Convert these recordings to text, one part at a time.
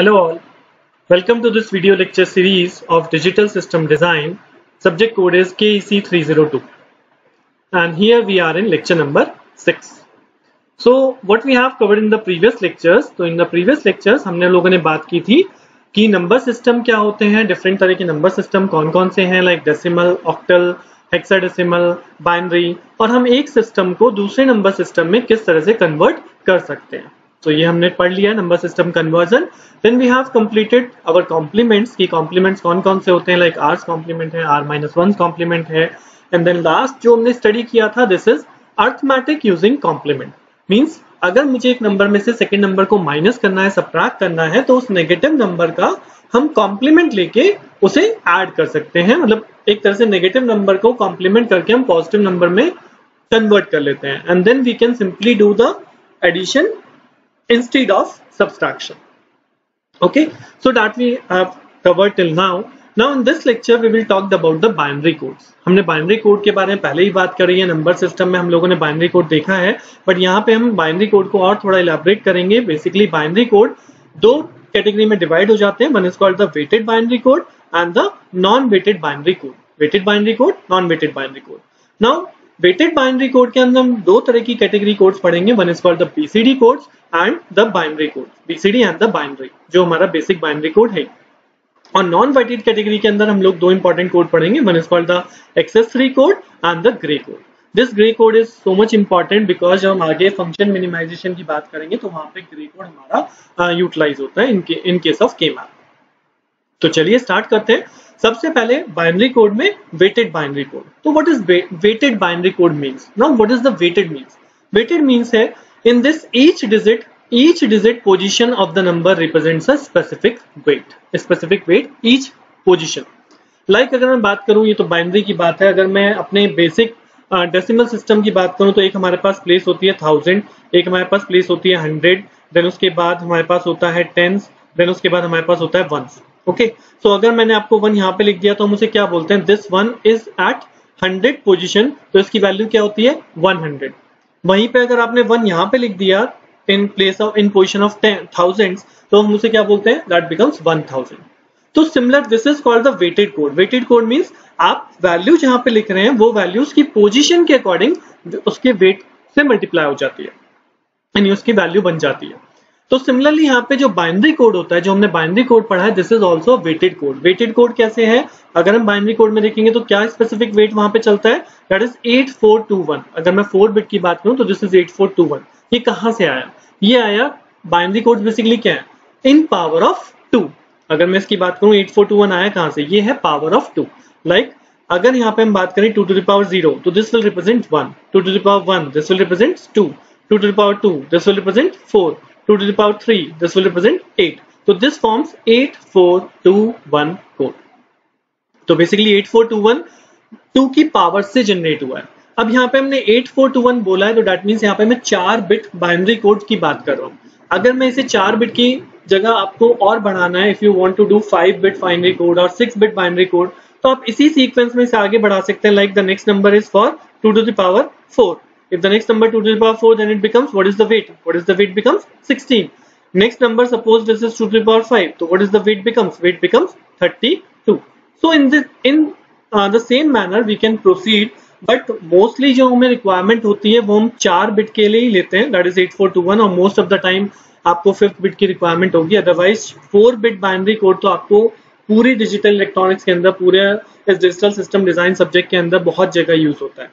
Hello all. Welcome to this video lecture series of Digital System Design. Subject code is KEC 302. And here we are in lecture number 6. So what we have covered in the previous lectures, so in the previous lectures हमने लोगों ने बात की थी कि number system क्या होते हैं डिफरेंट तरह के नंबर सिस्टम कौन कौन से हैं like decimal octal hexadecimal binary और हम एक सिस्टम को दूसरे नंबर सिस्टम में किस तरह से कन्वर्ट कर सकते हैं तो ये हमने पढ़ लिया number system conversion then we have completed our complements की कॉम्प्लीमेंट्स कौन कौन से होते हैं लाइक आर्स कॉम्प्लीमेंट है आर माइनस वन कॉम्प्लीमेंट है. एंड देन लास्ट जो हमने स्टडी किया था this is arithmetic using complement means अगर मुझे एक नंबर में से सेकेंड नंबर को माइनस करना है सब करना है तो उस नेगेटिव नंबर का हम कॉम्प्लीमेंट लेके उसे ऐड कर सकते हैं. मतलब एक तरह से नेगेटिव नंबर को कॉम्प्लीमेंट करके हम पॉजिटिव नंबर में कन्वर्ट कर लेते हैं. And then we can simply do the addition instead of subtraction. Okay, so that we have covered till now. Now in this lecture we will talk about the binary codes. Code के बारे में पहले ही बात करी है number system में हम लोगों ने बाइनरी कोड देखा है बट यहाँ पे हम बाइनरी कोड को और थोड़ा इलेबरेट करेंगे बेसिकली बाइनरी कोड दो कैटेगरी में डिवाइड हो जाते हैं one is called the weighted binary code and the non weighted binary code weighted binary code non weighted binary code now weighted binary code के अंदर हम दो तरह की कैटेगरी कोड्स पढ़ेंगे. One is called the BCD codes and the binary code BCD and the binary जो हमारा basic binary code है. और नॉन वेटेड कैटेगरी के अंदर हम लोग दो इंपॉर्टेंट कोड पढ़ेंगे. One is called the excess three code and the gray code this gray code is so much important because जब हम आगे फ़ंक्शन मिनिमाइजेशन की बात करेंगे तो वहाँ पे ग्रे कोड हमारा यूटिलाइज uh, होता है in case of K map तो चलिए स्टार्ट करते हैं. सबसे पहले बाइनरी कोड में वेटेड बाइनरी कोड तो what is weighted binary code means now what is the weighted means weighted means है in this each digit each digit position of the number represents a specific weight. A specific weight, each like अगर मैं बात करूँ, ये तो binary की बात है। अगर मैं अपने बेसिक डेसिमल सिस्टम की बात करूँ तो एक हमारे पास प्लेस होती है थाउज़ेंड एक हमारे पास प्लेस होती है हंड्रेड देन उसके बाद हमारे पास होता है टेंस देन उसके बाद हमारे पास होता है वंस ओके सो अगर मैंने आपको वन यहाँ पे लिख दिया तो हम उसे क्या बोलते हैं? This one is eight hundred position तो इसकी वैल्यू क्या होती है? वन हंड्रेड वहीं पे अगर आपने वन यहाँ पे लिख दिया in place of in position of thousand तो हम उसे क्या बोलते हैं? दैट बिकम्स वन थाउज़ेंड तो similar this is called the weighted code weighted code means आप वैल्यू जहाँ पे लिख रहे हैं, वो वैल्यूज़ की पोजिशन के अकॉर्डिंग उसके वेट से मल्टीप्लाई हो जाती है. यानी उसकी वैल्यू बन जाती है. तो सिमिलरली यहाँ पे जो बाइनरी कोड होता है, जो हमने बाइनरी कोड पढ़ा है this is also weighted code weighted code कैसे है? अगर हम बाइनरी कोड में देखेंगे तो क्या स्पेसिफिक वेट वहाँ पे चलता है? That is eight four two one अगर मैं फोर बिट की बात करूँ तो this is eight four two one ये कहाँ से आया? ये आया बाइनरी कोड बेसिकली क्या है? इन पावर ऑफ़ टू अगर मैं इसकी बात करूँ एट फोर टू वन आया कहाँ से? ये है पावर ऑफ़ टू लाइक अगर यहाँ पे हम बात करें two to the power zero तो this will represent one two to the power one this will represent two two to the power two this will represent four 2 to the power 3 this will represent 8 so this forms 8421 code तो basically 8421 2 की power से generate हुआ है। अब यहाँ पे हमने 8421 बोला है तो डेट मीन्स यहाँ पे मैं चार बिट बाइनरी कोड की बात कर रहा हूँ। अगर मैं इसे चार बिट की जगह आपको और बढ़ाना है if you want to do five bit binary code और सिक्स बिट बाइनरी कोड तो आप इसी सीक्वेंस में से आगे बढ़ा सकते हैं like the next number is for two to the power four If the next number 2 to the power 4, then it becomes, what is the weight? What is the weight becomes? 16. Next number, suppose this is 2 to the power 5. So what is the weight becomes? Weight becomes 32. So in this, in uh, the same manner, we can proceed. But mostly जो हमें requirement होती है वो हम चार bit के लिए ही लेते हैं that is eight four two one और मोस्ट ऑफ़ द टाइम आपको फिफ्थ बिट की रिक्वायरमेंट होगी otherwise four bit binary code तो आपको पूरी डिजिटल इलेक्ट्रॉनिक्स के अंदर पूरे इस डिजिटल सिस्टम डिज़ाइन सब्जेक्ट के अंदर बहुत जगह यूज़ होता है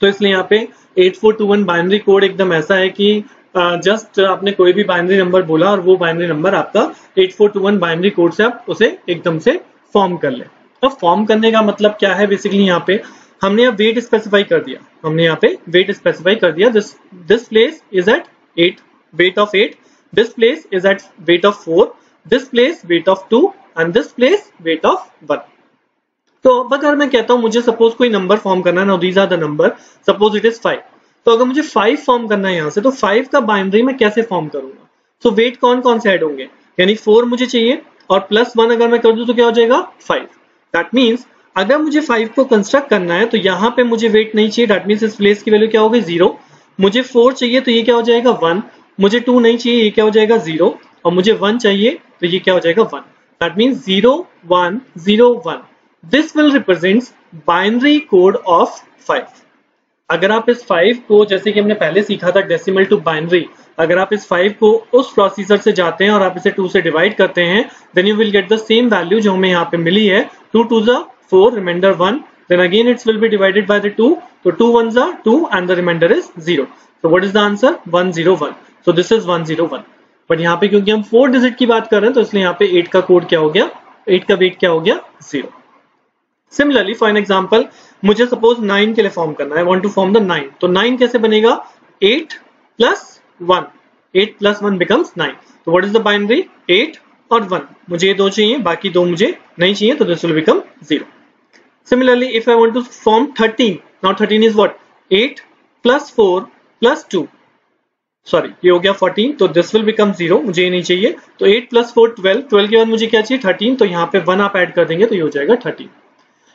तो इसलिए यहाँ पे 8421 बाइनरी कोड एकदम ऐसा है कि जस्ट आपने कोई भी बाइनरी नंबर बोला और वो बाइनरी नंबर आपका 8421 बाइनरी कोड से आप उसे एकदम से फॉर्म कर ले। अब फॉर्म करने का मतलब क्या है बेसिकली यहाँ पे? हमने यहाँ वेट स्पेसिफाई कर दिया। हमने यहाँ पे वेट स्पेसिफाई कर दिया। This this place is eight eight weight of eight this place is eight weight of four this place weight of two and this place weight of one तो अब अगर मैं कहता हूँ, मुझे सपोज़ कोई नंबर फॉर्म करना है these are the number suppose it is five तो अगर मुझे फाइव फॉर्म करना है यहाँ से तो फाइव का बाइंड्री में कैसे फॉर्म करूँगा? तो वेट कौन कौन से ऐड होंगे? यानी फोर मुझे चाहिए, और प्लस वन अगर मैं कर दू तो क्या हो जाएगा? फाइव दैट मीन्स अगर मुझे फाइव को कंस्ट्रक्ट करना है तो यहाँ पे मुझे वेट नहीं चाहिए दैट मीन्स इस प्लेस की वैल्यू क्या होगी? ज़ीरो मुझे फोर चाहिए तो ये क्या हो जाएगा? वन मुझे टू नहीं चाहिए, ये क्या हो जाएगा? ज़ीरो और मुझे वन चाहिए तो ये क्या हो जाएगा? One that means zero one zero one this will represent binary code of five अगर आप इस फाइव को, जैसे कि हमने पहले सीखा था डेसिमल टू बाइनरी अगर आप इस फाइव को उस प्रोसीजर से जाते हैं और आप इसे टू से डिवाइड करते हैं then you will get the same value जो हमें यहाँ पे मिली है टू टू ज remainder one then again, it will be divided by the 2 so 2 ones are 2 and the remainder is 0 so what is the answer? 101 so this is 101 but यहाँ पे क्योंकि हम फोर डिजिट की बात कर रहे हैं तो इसलिए यहाँ पे 8 का कोड क्या हो गया? 8 का वेट क्या हो गया? 0 सिमिलरली फॉर एन एग्ज़ाम्पल मुझे सपोज़ 9 के लिए फॉर्म करना है. I want to form the 9 तो 9 कैसे बनेगा? 8 प्लस 1 8 प्लस 1 बिकम्स 9 तो व्हाट इज़ द बाइनरी 8 और 1 मुझे ये दो चाहिए बाकी दो मुझे नहीं चाहिए तो this will become 0 Similarly, if I want to form 13, now 13 is what? 8 plus 4 plus 2. Sorry ये हो गया 14 तो दिस विल बिकम ज़ीरो मुझे ये नहीं चाहिए. तो 8 प्लस फोर 12 12 के बाद मुझे क्या चाहिए? 13 तो यहाँ पे 1 आप ऐड कर देंगे तो ये हो जाएगा 13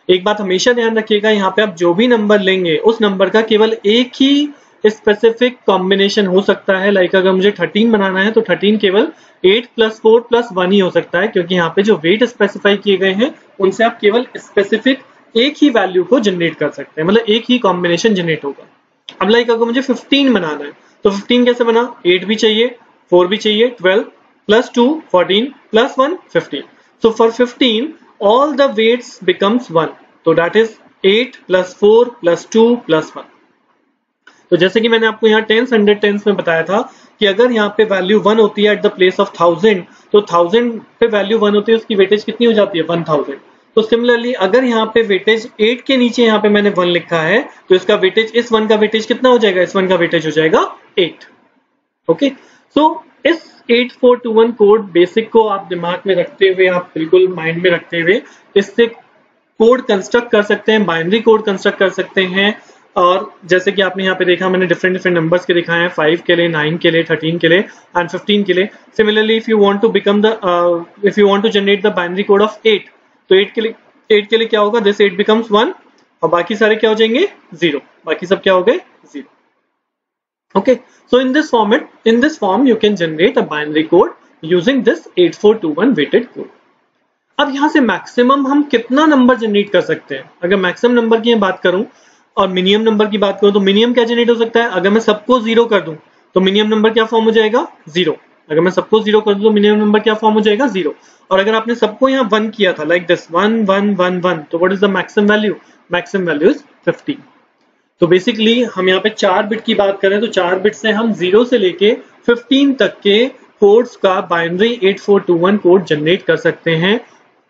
एक बात हमेशा ध्यान रखिएगा, यहाँ पे आप जो भी नंबर लेंगे, उस नंबर का केवल एक ही स्पेसिफिक कॉम्बिनेशन हो सकता है। लाइक अगर मुझे 13 बनाना है तो 13 केवल 8 प्लस फोर प्लस वन ही हो सकता है, क्योंकि यहाँ पे जो वेट स्पेसिफाई किए गए हैं, उनसे आप केवल स्पेसिफिक एक ही वैल्यू को जनरेट कर सकते हैं। मतलब एक ही कॉम्बिनेशन जनरेट होगा। अब लाइक अगर मुझे 15 बनाना है तो 15 कैसे बना? 8 भी चाहिए 4 भी चाहिए 12 plus 2 14 plus one fifteen so for 15 all the weights becomes 1 तो that is 8 plus 4 plus 2 plus 1 तो जैसे कि मैंने आपको यहाँ टेंस हंड्रेड टेंस में बताया था कि अगर यहाँ पे वैल्यू वन होती है at the place of thousand तो थाउज़ेंड पे वैल्यू वन होती है, उसकी वेटेज कितनी हो जाती है? वन थाउज़ेंड तो सिमिलरली अगर यहाँ पे वेटेज 8 के नीचे यहाँ पे मैंने 1 लिखा है तो इसका वेटेज इस वन का वेटेज कितना हो जाएगा? इस वन का वेटेज हो जाएगा एट ओके सो इस 8421 कोड बेसिक को आप दिमाग में रखते हुए, आप बिल्कुल माइंड में रखते हुए इससे कोड कंस्ट्रक्ट कर सकते हैं बाइनरी कोड कंस्ट्रक्ट कर सकते हैं। और जैसे कि आपने यहाँ पे देखा, मैंने डिफरेंट डिफरेंट नंबर्स के दिखाए हैं फाइव के लिए नाइन के लिए थर्टीन के लिए एंड फिफ्टीन के लिए। Similarly if you want to become the if you want to generate the binary code of eight तो एट के लिए एट के लिए क्या होगा? दिस एट बिकम्स वन और बाकी सारे क्या हो जाएँगे? ज़ीरो बाकी सब क्या हो गए? Zero okay so in this format in this form you can generate a binary code using this 8421 weighted code अब यहाँ से मैक्सिमम हम कितना नंबर जनरेट कर सकते हैं? अगर मैक्सिमम नंबर की बात करूँ और मिनिमम नंबर की बात करूँ तो मिनिमम क्या जनरेट हो सकता है? अगर मैं सबको ज़ीरो कर दूँ तो मिनिमम नंबर क्या फॉर्म हो जाएगा? ज़ीरो अगर मैं सबको ज़ीरो कर दूँ तो मिनिमम नंबर क्या फॉर्म हो जाएगा? ज़ीरो और अगर आपने सबको यहाँ वन किया था like this one one one one तो what is the maximum value maximum value is fifty तो बेसिकली हम यहाँ पे चार बिट की बात करें तो चार बिट से हम ज़ीरो से लेके फिफ्टीन तक के कोड्स का बाइनरी 8421 कोड जनरेट कर सकते हैं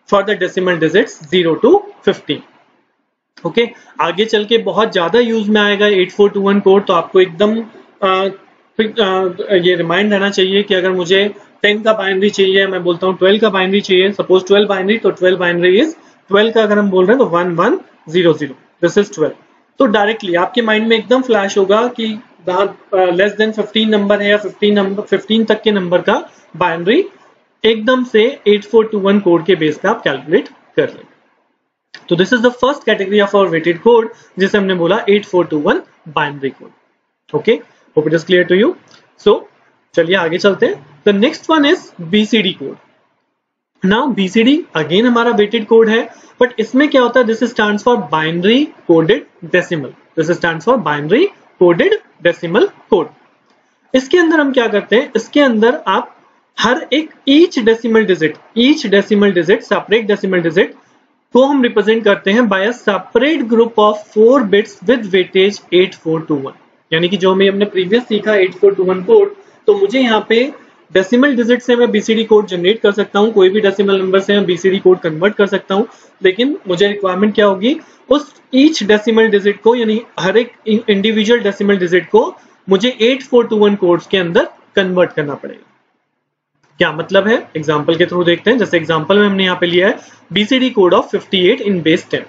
for the decimal digits zero to fifteen okay आगे चल के बहुत ज़्यादा यूज़ में आएगा 8421 कोड तो आपको एकदम ये रिमाइंड रहना चाहिए कि अगर मुझे 10 का बाइनरी चाहिए, मैं बोलता हूँ 12 का बाइनरी चाहिए। सपोज़ 12 बाइनरी तो 12 बाइनरी इज़ 12 का अगर हम बोल रहे हैं तो one one zero zero this is 12 तो डायरेक्टली आपके माइंड में एकदम फ्लैश होगा कि लेस देन 15 नंबर है या 15 नंबर 15 तक के नंबर का बाइनरी एकदम से 8421 कोड के बेस पे आप कैलकुलेट कर लें तो this is the first category of our weighted code जिसे हमने बोला 8421 binary code okay hope it is clear to you so चलिए आगे चलते हैं। The next one is BCD code now BCD again हमारा वेटेड कोड है बट इसमें क्या होता है? This stand for binary coded decimal this stand for binary coded decimal code इसके अंदर हम क्या करते हैं? इसके अंदर आप हर एक each decimal digit each decimal digit separate decimal digit को हम रिप्रेजेंट करते हैं by a separate group of four bits with weightage 8421 यानी कि जो हमें हमने प्रीवियस सीखा 8421 कोड तो मुझे यहाँ पे डेसिमल डिजिट से मैं बीसीडी कोड जनरेट कर सकता हूँ, कोई भी डेसिमल नंबर से मैं बीसीडी कोड कन्वर्ट कर सकता हूँ, लेकिन मुझे रिक्वायरमेंट क्या होगी? उस ईच डेसिमल डिजिट को, यानी हर एक इंडिविजुअल डेसिमल डिजिट को, मुझे 8421 कोड्स के अंदर कन्वर्ट करना पड़ेगा। क्या मतलब है? एग्ज़ाम्पल के थ्रू देखते हैं। जैसे एग्ज़ाम्पल में हमने यहाँ पे लिया है BCD code of 58 in base 10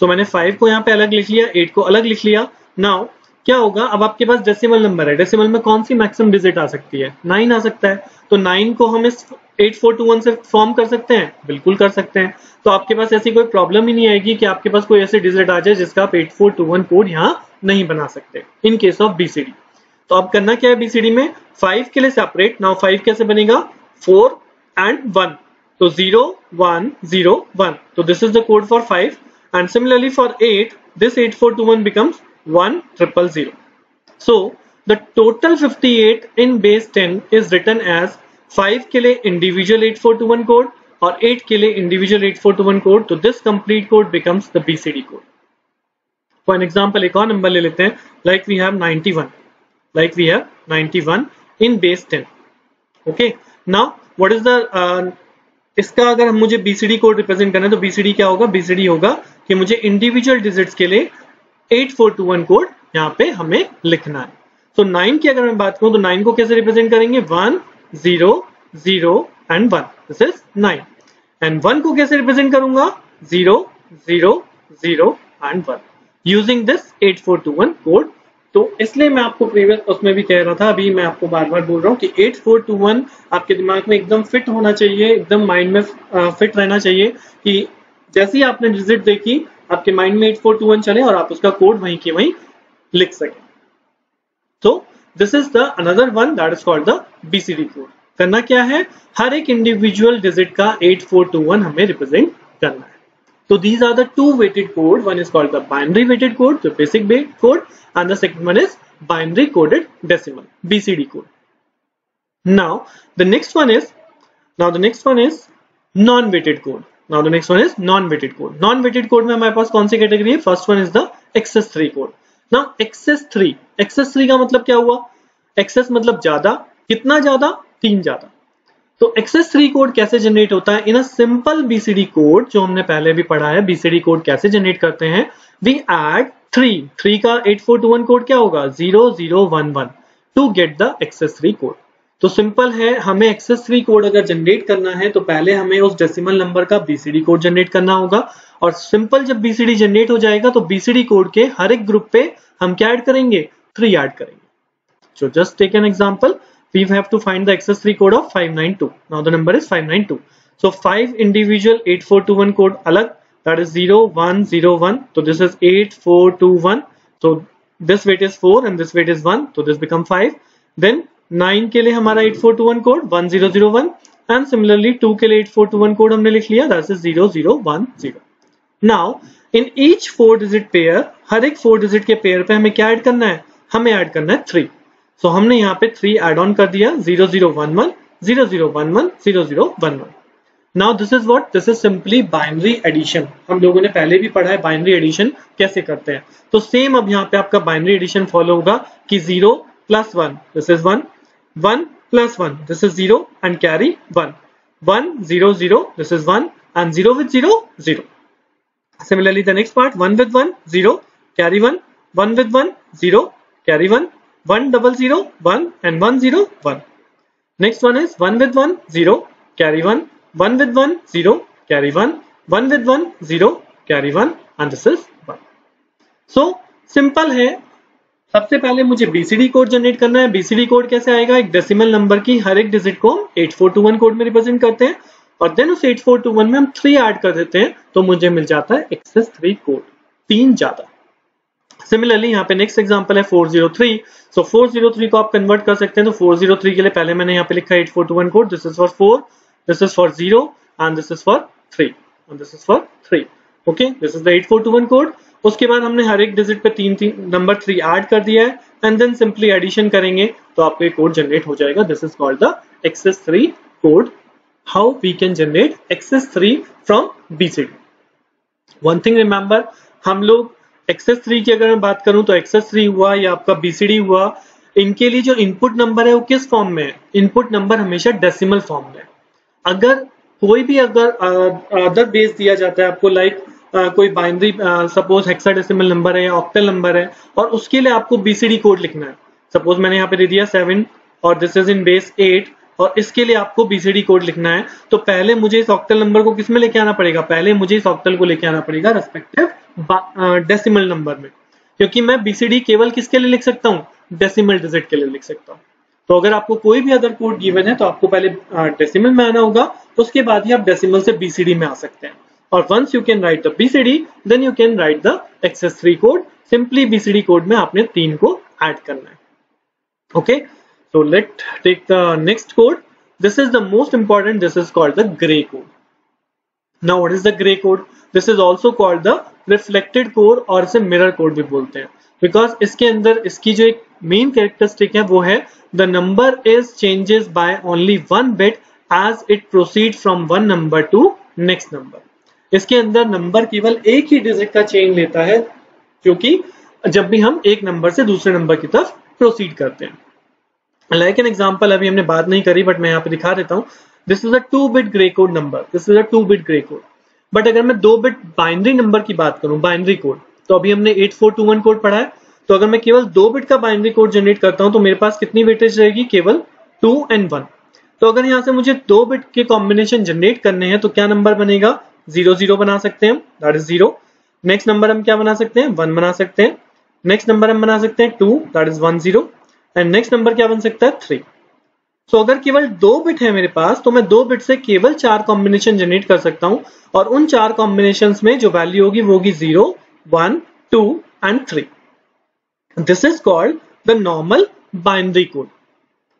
तो मैंने 5 को यहाँ पे अलग लिख लिया 8 को अलग लिख लिया। नाउ क्या होगा? अब आपके पास डेसिमल नंबर है। डेसिमल में कौन सी मैक्सिमम डिजिट आ सकती है? नाइन आ सकता है। तो नाइन को हम इस एट फोर टू वन से फॉर्म कर सकते हैं? बिल्कुल कर सकते हैं। तो आपके पास ऐसी कोई प्रॉब्लम ही नहीं आएगी कि आपके पास कोई ऐसी डिजिट आ जाए जिसका आप eight four two one code यहाँ नहीं बना सकते। इन केस ऑफ़ बीसीडी तो अब करना क्या है बीसीडी में? फाइव के लिए सेपरेट नाउ फाइव कैसे बनेगा? Four and 1 so 0 1 0 1 so this is the code for 5 and similarly for 8 this 8421 becomes 1 triple 0 so the total 58 in base 10 is written as 5 के लिए individual 8421 code और 8 के लिए individual 8421 code तो this complete code becomes the BCD code. For an example एक और number ले लेते हैं like we have 91 like we have 91 in base 10 okay now what is the uh, इसका अगर मुझे बीसीडी कोड रिप्रेजेंट करना है तो बीसीडी क्या होगा बीसीडी होगा कि मुझे इंडिविजुअल डिजिट्स के लिए 8421 कोड यहाँ पे हमें लिखना है। तो so, 9 की अगर मैं बात करूँ तो 9 को कैसे रिप्रेजेंट करेंगे? 1 0 0 एंड 1 दिस इज़ 9 एंड 1 को कैसे रिप्रेजेंट करूँगा? 0 0 0 एंड 1 यूजिंग दिस 8421 कोड तो इसलिए मैं आपको प्रीवियस उसमें भी कह रहा था अभी मैं आपको बार बार बोल रहा हूँ कि 8421 आपके दिमाग में एकदम फिट होना चाहिए एकदम माइंड में फिट रहना चाहिए कि जैसे ही आपने डिजिट देखी आपके माइंड में 8421 चले और आप उसका कोड वहीं के वहीं लिख सके। तो this is the another one that is called the BCD code करना क्या है? हर एक इंडिविजुअल डिजिट का 8421 हमें रिप्रेजेंट करना है। तो these are the weighted code one is called the binary weighted code basic code and the second one is binary coded decimal BCD code now the next one is now the next one is non weighted code Now, the next one is non-weighted code. Non-weighted code में हमारे पास कौन सी category है? First one is the excess three code now excess three excess three का मतलब क्या हुआ? एक्सेस मतलब ज़्यादा, कितना ज़्यादा? तीन ज़्यादा. तो एक्सेस थ्री कोड कैसे जनरेट होता है? In a simple BCD code जो हमने पहले भी पढ़ा है बीसीडी कोड कैसे जनरेट करते हैं? वी एड थ्री थ्री का eight four two one code क्या होगा? Zero zero one one to get the excess three code तो सिंपल है, हमें एक्सेस थ्री कोड अगर जनरेट करना है तो पहले हमें उस डेसिमल नंबर का बीसीडी कोड जनरेट करना होगा। और सिंपल जब बीसीडी जनरेट हो जाएगा तो बीसीडी कोड के हर एक ग्रुप पे हम क्या ऐड करेंगे? थ्री ऐड करेंगे। So just take an example we have to find the excess code of five now the number is five so five individual eight code अलग दैट इज़ ज़ीरो तो this is eight four two one तो this weight is four and this weight is one तो this become five then 9 के लिए हमारा 8421 code 1001 and similarly 2 के लिए 8421 code हमने लिख लिया that is 0010 now in each four digit pair हर एक फोर डिजिट के पेयर पे हमें क्या ऐड करना है? हमें ऐड करना है थ्री सो so, हमने यहाँ पे थ्री एड ऑन कर दिया zero zero one one zero zero one one zero zero one one now this is what this is simply binary addition हम लोगों ने पहले भी पढ़ा है बाइनरी एडिशन कैसे करते हैं। तो सेम अब यहाँ पे आपका बाइनरी एडिशन फॉलो होगा कि zero plus one this is one one plus one this is zero and carry one one zero zero this is one and zero with zero zero Similarly, the next part 1 with 1, 0, carry 1, 1 with 1, 0, carry 1, 1 double 0, 1 and 1 0, 1. Next one is 1 with 1, 0, carry 1, 1 with 1, 0, carry 1, 1 with 1, 0, carry 1 and this is 1. So, simple है सबसे पहले मुझे BCD code generate करना है। BCD code कैसे आएगा? एक decimal number की हर एक डिजिट को 8421 कोड में रिप्रेजेंट करते हैं और देन उस 8421 में हम थ्री ऐड कर देते हैं तो मुझे मिल जाता है एक्सेस थ्री कोड तीन ज़्यादा। सिमिलरली यहाँ पे नेक्स्ट एग्जांपल है 403 सो so 403 को आप कन्वर्ट कर सकते हैं। तो 403 के लिए पहले मैंने यहाँ पे लिखा है 8421 code this is for 4 this is for 0 and this is for 3 and this is for 3 okay this is the 8421 code उसके बाद हमने हर एक डिजिट पे तीन तीन नंबर थ्री ऐड कर दिया है एंड देन सिंपली एडिशन करेंगे तो आपको एक कोड जनरेट हो जाएगा. This is called the excess three code how we can generate access 3 from BCD. One thing remember, हम लोग एक्सेस थ्री की अगर मैं बात करूँ तो एक्सेस थ्री हुआ या आपका बीसीडी हुआ, इनके लिए जो इनपुट नंबर है, वो किस फॉर्म में है? इनपुट नंबर हमेशा डेसिमल फॉर्म में अगर कोई भी अगर अदर बेस दिया जाता है आपको लाइक कोई बाइनरी सपोज़ हेक्साडेसिमल नंबर है या ऑक्टल नंबर है, और उसके लिए आपको बीसीडी कोड लिखना है। सपोज़ मैंने यहाँ पे दे दिया सेवन और this is in base eight और इसके लिए आपको बीसीडी कोड लिखना है। तो पहले मुझे इस ऑक्टल नंबर को किसमें लेके आना पड़ेगा? पहले मुझे इस ऑक्टल को लेके आना पड़ेगा रेस्पेक्टिव डेसिमल नंबर में। क्योंकि मैं बीसीडी केवल किसके लिए लिख सकता हूँ? डेसिमल डिजिट के लिए लिख सकता हूँ। तो अगर आपको कोई भी अदर कोड गिवन है तो आपको पहले डेसिमल में आना होगा, उसके बाद ही आप डेसिमल से बीसीडी में आ सकते हैं। और once you can write the BCD then you can write the excess three code simply BCD code में आपने तीन को एड करना है। Okay so let take the next code this is the most important this is called the gray code now what is the gray code this is also called the reflected code और इसे mirror code भी बोलते हैं। Because इसके अंदर इसकी जो एक मेन कैरेक्टरिस्टिक है, वो है the number is changes by only one bit as it proceed from one number to next number इसके अंदर नंबर केवल एक ही डिजिट का चेंज लेता है, क्योंकि जब भी हम एक नंबर से दूसरे नंबर की तरफ़ प्रोसीड करते हैं। लाइक एन एग्ज़ाम्पल अभी हमने बात नहीं करी बट मैं यहाँ पे दिखा देता हूँ। This is a two bit gray code number this is a two bit gray code but अगर मैं दो बिट बाइनरी नंबर की बात करूँ बाइनरी कोड तो अभी हमने 8421 कोड पढ़ा है। तो अगर मैं केवल दो बिट का बाइनरी कोड जनरेट करता हूँ तो मेरे पास कितनी वेटेज रहेगी? केवल टू एंड वन तो अगर यहाँ से मुझे दो बिट के कॉम्बिनेशन जनरेट करने हैं तो क्या नंबर बनेगा? ज़ीरो ज़ीरो बना सकते हैं that is zero next number हम क्या बना सकते हैं? वन बना सकते हैं। नेक्स्ट नंबर हम बना सकते हैं two that is one zero and next number क्या बन सकता है? थ्री सो so, अगर केवल दो बिट है मेरे पास तो मैं दो बिट से केवल चार कॉम्बिनेशन जनरेट कर सकता हूँ। और उन चार कॉम्बिनेशन में जो वैल्यू होगी वो होगी zero one two and three this is called the normal binary code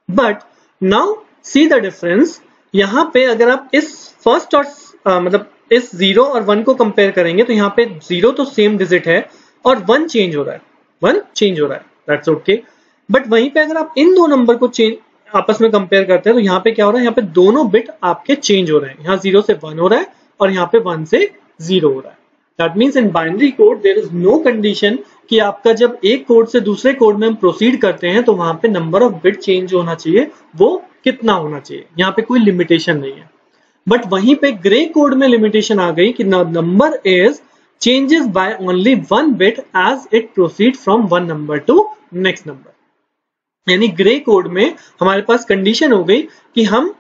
but now see the difference यहाँ पे अगर आप इस फ़र्स्ट और uh, मतलब इस ज़ीरो और वन को कंपेयर करेंगे तो यहाँ पे ज़ीरो तो सेम डिजिट है और वन चेंज हो रहा है। वन चेंज हो रहा है। दैट्स ओके बट वहीं पे अगर आप इन दो नंबर को चेंज आपस में कंपेयर करते हैं तो यहाँ पे क्या हो रहा है? यहाँ पे दोनों बिट आपके चेंज हो रहे हैं। यहाँ ज़ीरो से वन हो रहा है और यहाँ पे वन से ज़ीरो हो रहा है। That means in binary code there is no condition कि आपका जब एक कोड से दूसरे कोड में हम प्रोसीड करते हैं तो वहाँ पे नंबर ऑफ़ बिट चेंज होना चाहिए। वो कितना होना चाहिए? यहाँ पे कोई लिमिटेशन नहीं है। बट वहीं पे ग्रे कोड में लिमिटेशन आ गई कि number is changes by only one bit as it proceed from one number to next number यानी ग्रे कोड में हमारे पास कंडीशन हो गई कि हम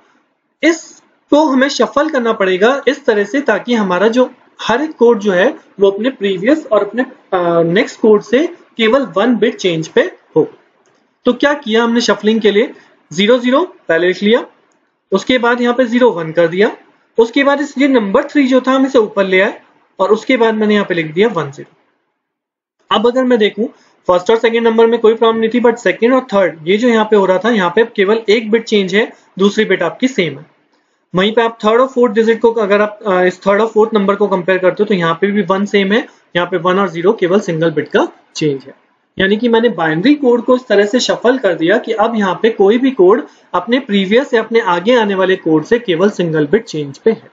इस इसको हमें शफल करना पड़ेगा इस तरह से ताकि हमारा जो हर एक कोड जो है, वो अपने प्रीवियस और अपने नेक्स्ट कोड से केवल वन बिट चेंज पे हो। तो क्या किया हमने शफलिंग के लिए? ज़ीरो ज़ीरो पहले लिख लिया। उसके बाद यहाँ पे ज़ीरो वन कर दिया। उसके बाद इस ये नंबर थ्री जो था, हम इसे ऊपर ले आए और उसके बाद मैंने यहाँ पे लिख दिया वन ज़ीरो अब अगर मैं देखूँ फ़र्स्ट और सेकंड नंबर में कोई प्रॉब्लम नहीं थी बट सेकंड और थर्ड ये जो यहाँ पे हो रहा था, यहाँ पे केवल एक बिट चेंज है, दूसरी बिट आपकी सेम है। वहीं पे आप थर्ड और फोर्थ डिजिट को अगर आप इस थर्ड और फोर्थ नंबर को कंपेयर करते हो तो यहाँ पे भी वन सेम है, यहाँ पे वन और ज़ीरो केवल सिंगल बिट का चेंज है। यानी कि मैंने बाइनरी कोड को इस तरह से शफल कर दिया कि अब यहाँ पे कोई भी कोड अपने प्रीवियस या अपने आगे आने वाले कोड से केवल सिंगल बिट चेंज पे है।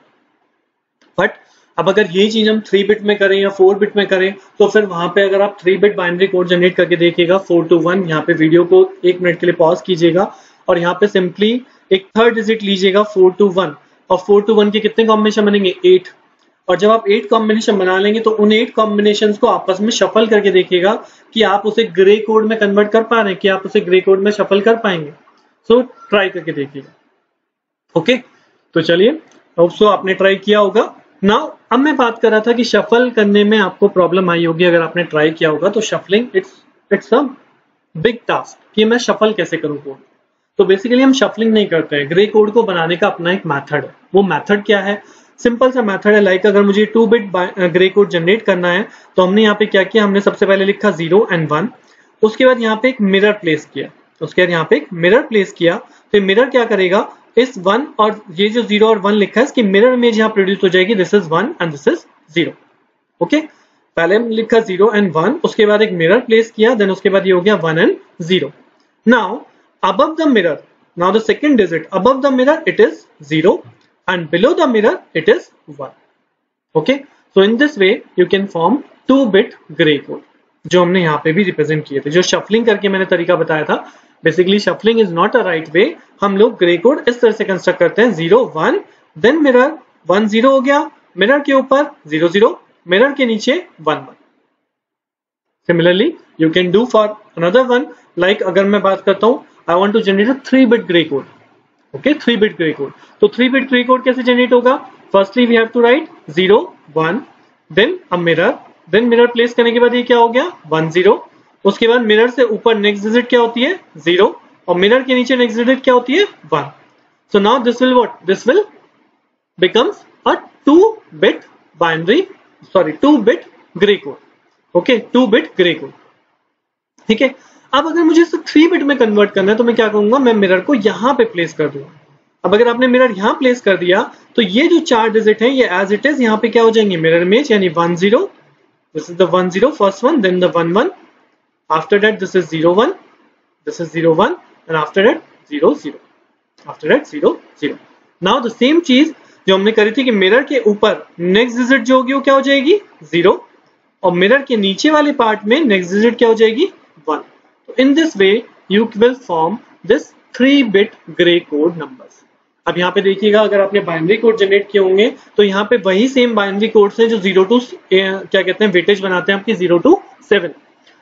बट अब अगर ये चीज़ हम थ्री बिट में करें या फोर बिट में करें तो फिर वहाँ पे अगर आप three bit binary code generate करके देखिएगा फोर टू वन यहाँ पे वीडियो को एक मिनट के लिए पॉज कीजिएगा और यहाँ पे सिंपली एक थर्ड डिजिट लीजिएगा फोर टू वन और फोर टू वन के कितने कॉम्बिनेशन बनेंगे? एट और जब आप एट कॉम्बिनेशन बना लेंगे तो उन एट कॉम्बिनेशन को आपस में शफल करके देखिएगा कि आप उसे ग्रे कोड में कन्वर्ट कर पा रहे हैं कि आप उसे ग्रे कोड में शफल कर पाएँगे। सो so, ट्राई करके देखिएगा। Okay okay? तो चलिए सो आपने ट्राई किया होगा। ना अब मैं बात कर रहा था कि शफल करने में आपको प्रॉब्लम आई होगी अगर आपने ट्राई किया होगा तो shuffling it's it's a big task कि मैं शफल कैसे करूँ कोड तो बेसिकली हम शफलिंग नहीं करते हैं। ग्रे कोड को बनाने का अपना एक मेथड है। वो मेथड क्या है? सिंपल सा मेथड है लाइक अगर मुझे two bit gray code generate करना है तो हमने यहाँ पे क्या किया? हमने सबसे पहले लिखा ज़ीरो एंड वन उसके बाद यहाँ पे एक मिरर प्लेस किया। उसके बाद यहाँ पे एक मिरर प्लेस किया। फिर मिरर क्या करेगा? इस वन और ये जो ज़ीरो और वन लिखा है, इसकी मिरर इमेज यहाँ प्रोड्यूस हो जाएगी। This is one and this is zero okay पहले हम लिखा ज़ीरो एंड वन उसके बाद एक मिरर प्लेस किया देन उसके बाद ये हो गया one and zero now above the mirror, now the second digit, above the mirror, it is 0 and below the mirror, it is 1 okay? So, in this way, you can form 2 bit gray code, जो हमने यहाँ पे भी represent किए थे, जो shuffling करके मैंने तरीका बताया था। Basically shuffling is not a right way हम लोग ग्रे कोड इस तरह से कंस्ट्रक्ट करते हैं zero one then mirror one zero हो गया। मिरर के ऊपर ज़ीरो ज़ीरो मिरर के नीचे one one similarly you can do for another one like अगर मैं बात करता हूँ I want to generate three bit gray code okay three bit gray code तो थ्री बिट ग्रे कोड कैसे जनरेट होगा? Firstly we have to write zero one then a mirror then mirror place करने के बाद ये क्या हो गया? वन ज़ीरो उसके बाद मिरर से ऊपर नेक्स्ट डिजिट क्या होती है? ज़ीरो और मिरर के नीचे नेक्स्ट डिजिट क्या होती है? One so now this will what this will becomes a 2 bit binary, sorry 2 bit gray code. Okay 2 bit gray code. ठीक है? अब अगर मुझे इसे थ्री बिट में कन्वर्ट करना है तो मैं क्या करूँगा? मैं मिरर को यहाँ पे प्लेस कर दूँगा। अब अगर आपने मिरर यहाँ प्लेस कर दिया तो ये जो चार डिजिट है, ये एज इट इज़ यहाँ पे क्या हो जाएँगे? मिरर इमेज यानी one zero this is the one zero first one then the one one after that this is zero one this is zero one and after that zero zero after that zero zero now the same चीज़ जो हमने करी थी कि mirror के ऊपर next digit जो होगी, वो क्या हो जाएगी? ज़ीरो और मिरर के नीचे वाले पार्ट में नेक्स्ट डिजिट क्या हो जाएगी? In this way you will form this three bit gray code numbers अब यहाँ पे देखिएगा, अगर आपने बाइनरी कोड जनरेट किए होंगे तो यहाँ पे वही सेम बाइनरी कोड्स हैं जो ज़ीरो टू क्या कहते हैं वेटेज बनाते हैं आपकी ज़ीरो टू सेवन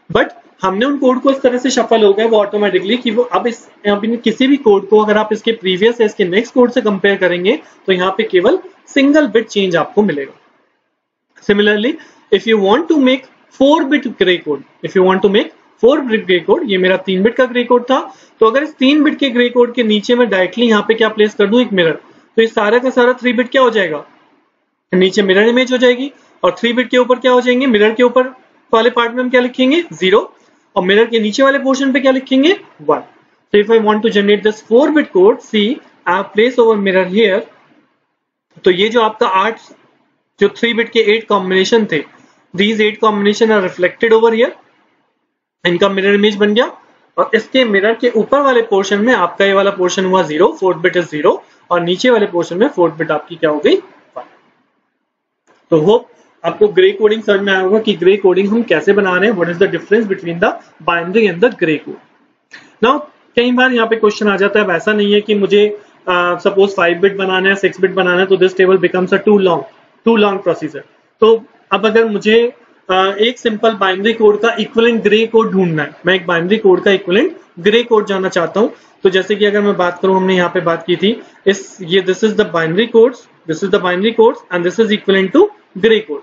बट हमने उन कोड को इस तरह से शफल हो गया, वो ऑटोमेटिकली कि वो अब इस किसी भी कोड को अगर आप इसके प्रीवियस या इसके नेक्स्ट कोड से कंपेयर करेंगे तो यहाँ पे केवल सिंगल बिट चेंज आपको मिलेगा। Similarly if you want to make four bit gray code if you want to make four bit gray code, ये मेरा तीन बिट का ग्रे कोड था। तो अगर इस तीन बिट के ग्रे कोड के नीचे मैं डायरेक्टली यहाँ पे क्या प्लेस कर दू? एक मिरर तो ये सारा का सारा थ्री बिट क्या हो जाएगा? नीचे मिरर इमेज हो जाएगी और थ्री बिट के ऊपर क्या हो जाएँगे? मिरर के ऊपर वाले पार्ट में हम क्या लिखेंगे? ज़ीरो और मिरर के नीचे वाले पोर्शन पे क्या लिखेंगे? One if I want to generate this 4 bit code, see, I have place over mirror here तो ये जो आपका आठ, जो थ्री बिट के एट कॉम्बिनेशन थे these eight combination are reflected over here इनका मिरर इमेज बन गया। और इसके मिरर के ऊपर वाले पोर्शन में आपका ये वाला पोर्शन हुआ zero fourth bit is zero और नीचे वाले पोर्शन में फोर्थ बिट आपकी क्या हो गई? तो होप आपको ग्रे कोडिंग समझ में आया होगा कि ग्रे कोडिंग हम कैसे बना रहे हैं what is the difference between the binary and the gray code now कई बार यहाँ पे क्वेश्चन आ जाता है वैसा नहीं है कि मुझे सपोज़ फाइव बिट बनाना है सिक्स बिट बनाना है तो this table becomes a too long too long procedure तो अब अगर मुझे एक सिंपल बाइनरी कोड का इक्वलेंट ग्रे कोड ढूंढना है। मैं एक बाइनरी कोड का इक्वलेंट ग्रे कोड जानना चाहता हूँ। तो जैसे कि अगर मैं बात करूँ, हमने यहाँ पे बात की थी, इस, ये this is the binary codes this is the binary codes and this is equivalent to gray code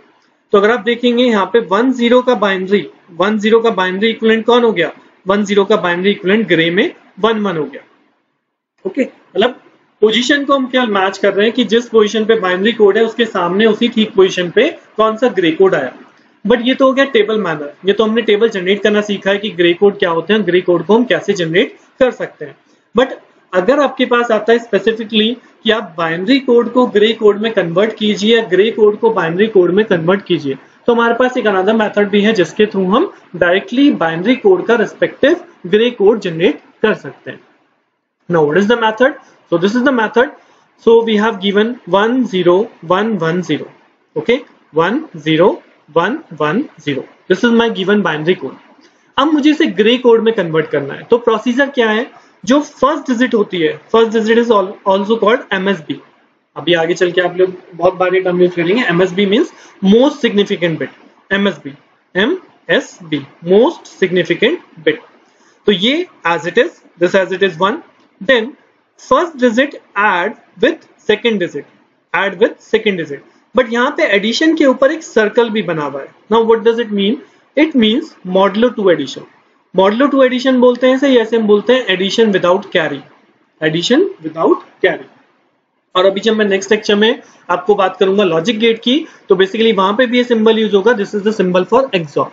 तो अगर आप देखेंगे, यहाँ पे वन ज़ीरो का बाइनरी वन ज़ीरो का बाइनरी इक्वलेंट कौन हो गया? वन ज़ीरो का बाइनरी इक्वलेंट ग्रे में वन वन हो गया। ओके मतलब पोजीशन को हम क्या मैच कर रहे हैं कि जिस पोजीशन पे बाइनरी कोड है, उसके सामने उसी ठीक पोजीशन पे कौन सा ग्रे कोड आया? बट ये तो हो गया टेबल मैनर ये तो हमने टेबल जनरेट करना सीखा है कि ग्रे कोड क्या होते हैं ग्रे कोड को हम कैसे जनरेट कर सकते हैं. बट अगर आपके पास आता है स्पेसिफिकली कि आप बाइनरी कोड को ग्रे कोड में कन्वर्ट कीजिए या ग्रे कोड को बाइनरी कोड में कन्वर्ट कीजिए तो हमारे पास एक अनदर मेथड भी है जिसके थ्रू हम डायरेक्टली बाइनरी कोड का रिस्पेक्टिव ग्रे कोड जनरेट कर सकते हैं. Now, what is the method? So, this is the method. So, we have given 1 0 1 1 0 okay? 1 0 1 1 0 this is my given binary code. अब मुझे इसे ग्रे कोड में convert करना है। तो प्रोसीजर क्या है? जो फ़र्स्ट डिजिट होती है first digit is also called MSB अभी आगे चल के आप लोग बहुत बार टर्म यूज़ करेंगे। MSB means most significant bit MSB M S B most significant bit तो ये as it is this as it is one then first digit add with second digit. Add with second digit. But यहाँ पे addition के ऊपर एक circle भी बना हुआ है। Now what does it mean it means modulo two addition modulo two addition बोलते हैं ऐसे हम बोलते हैं addition without carry addition without carry और अभी जब मैं नेक्स्ट लेक्चर में आपको बात करूँगा लॉजिक गेट की तो बेसिकली वहाँ पे भी ये सिंबल यूज़ होगा। This is the symbol for XOR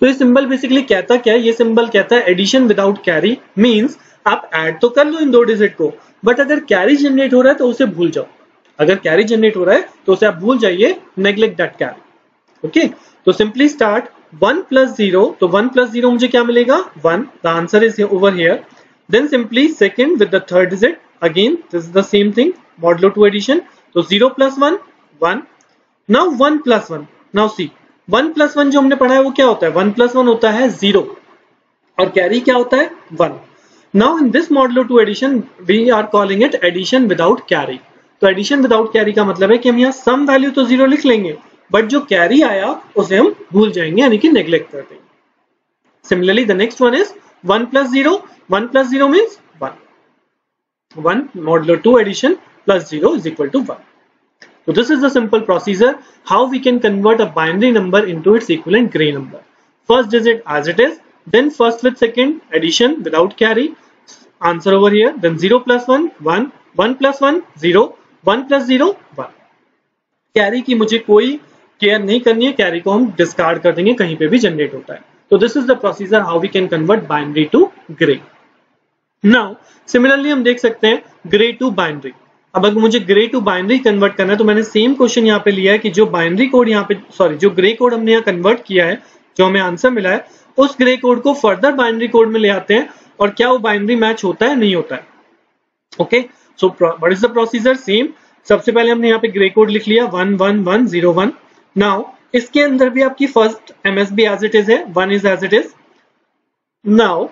तो ये सिंबल बेसिकली कहता क्या है? ये सिंबल कहता है एडिशन विदाउट कैरी मींस आप ऐड तो कर लो इन दो डिजिट को बट अगर कैरी जनरेट हो रहा है तो उसे भूल जाओ। अगर कैरी जनरेट हो रहा है तो उसे आप भूल जाइए नेग्लेक्ट दैट कैरी ओके तो simply start one plus zero तो वन प्लस ज़ीरो मुझे क्या मिलेगा? One the answer is over here then simply second with the third digit again this is the same thing modulo two addition तो zero plus one one now one plus one now see one plus one जो हमने पढ़ा है वो क्या होता है? One plus one होता है ज़ीरो और कैरी क्या होता है? One Now in this modulo 2 addition, we are calling it addition without carry. तो एडिशन विदाउट कैरी का मतलब है कि हम यहाँ सम वैल्यू तो ज़ीरो लिख लेंगे बट जो कैरी आया, उसे हम भूल जाएँगे, यानी कि नेग्लेक्ट कर देंगे। Similarly the next one is one plus zero one plus zero means one one modulo two addition plus zero is equal to one तो this is the simple procedure how we can convert a binary number into its equivalent Gray number first is it as it is then first with second addition without carry answer over here then zero plus one one one plus one zero 1 plus 0 1 carry की मुझे कोई care नहीं करनी है carry को हम discard कर देंगे, कहीं पे भी जनरेट होता है। तो this is the procedure how we can convert binary to Gray now similarly हम देख सकते हैं ग्रे टू बाइनरी अब अगर मुझे ग्रे टू बाइनरी कन्वर्ट करना है तो मैंने सेम क्वेश्चन यहाँ पे लिया है कि जो बाइनरी कोड यहाँ पे सॉरी जो ग्रे कोड हमने यहाँ कन्वर्ट किया है, जो हमें आंसर मिला है, उस ग्रे कोड को फर्दर बाइनरी कोड में ले आते हैं, और क्या वो बाइनरी मैच होता है? नहीं होता है। Okay so what is the procedure same सबसे पहले हमने यहाँ पे ग्रे कोड लिख लिया one one one zero one now इसके अंदर भी आपकी first MSB as it is है one is as it is now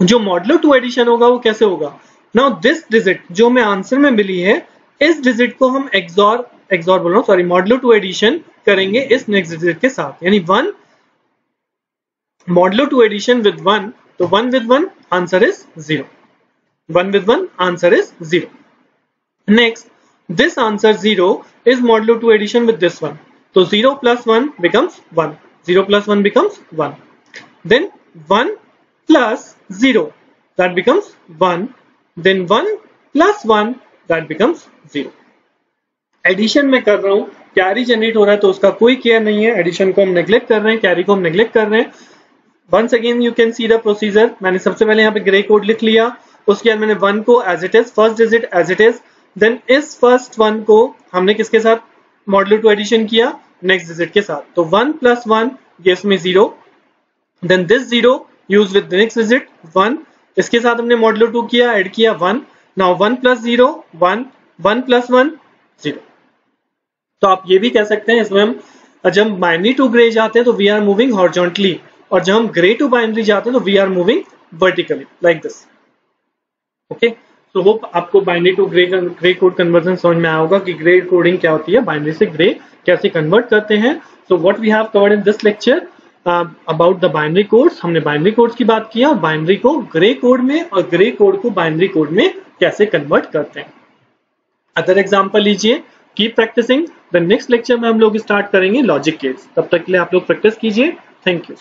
जो मॉडलो टू एडिशन होगा, वो कैसे होगा? नाउ दिस डिजिट जो हमें आंसर में मिली है, इस डिजिट को हम एक्सॉर एक्सॉर बोल रहा हूँ सॉरी मॉडलो टू एडिशन करेंगे इस नेक्स्ट डिजिट के साथ. यानी one modulo two addition with one तो one with one answer is zero one with one answer is zero next this answer 0 is modulo to addition with this one. So 0 plus 1 becomes 1 0 plus 1 becomes 1 then 1 plus 0 that becomes 1 then 1 plus 1 that becomes 0 addition में कर रहा हूँ। Carry generate हो रहा है तो उसका कोई केयर नहीं है। एडिशन को हम नेग्लेक्ट कर रहे हैं कैरी को हम नेग्लेक्ट कर रहे हैं। Once again you can see the procedure मैंने सबसे पहले यहाँ पे ग्रे कोड लिख लिया। उसके बाद मैंने वन को as it is first digit as it is then इस फ़र्स्ट वन को हमने किसके साथ? मॉडल टू एडिशन किया नेक्स्ट डिजिट के साथ। तो वन प्लस वन ये मी zero then this zero use with next digit one इसके साथ हमने मॉडल टू किया एड किया one now one plus zero one one plus one zero तो आप ये भी कह सकते हैं, इसमें हम जब बाइनरी टू ग्रे जाते हैं तो वी आर मूविंग हॉर्जोंटली और जब हम ग्रे टू बाइनरी जाते हैं तो we are moving vertically like this okay so hope आपको binary to Gray Gray code conversion समझ में आया होगा कि ग्रे कोडिंग क्या होती है? बाइनरी से ग्रे कैसे कन्वर्ट करते हैं? So what we have covered in this lecture about the binary codes हमने बाइनरी कोड्स की बात किया बाइनरी को ग्रे कोड में और ग्रे कोड को बाइनरी कोड में कैसे कन्वर्ट करते हैं? अदर एग्ज़ाम्पल लीजिए keep practicing the next lecture में हम लोग स्टार्ट करेंगे लॉजिक केस तब तक के लिए आप लोग प्रैक्टिस कीजिए. Thank you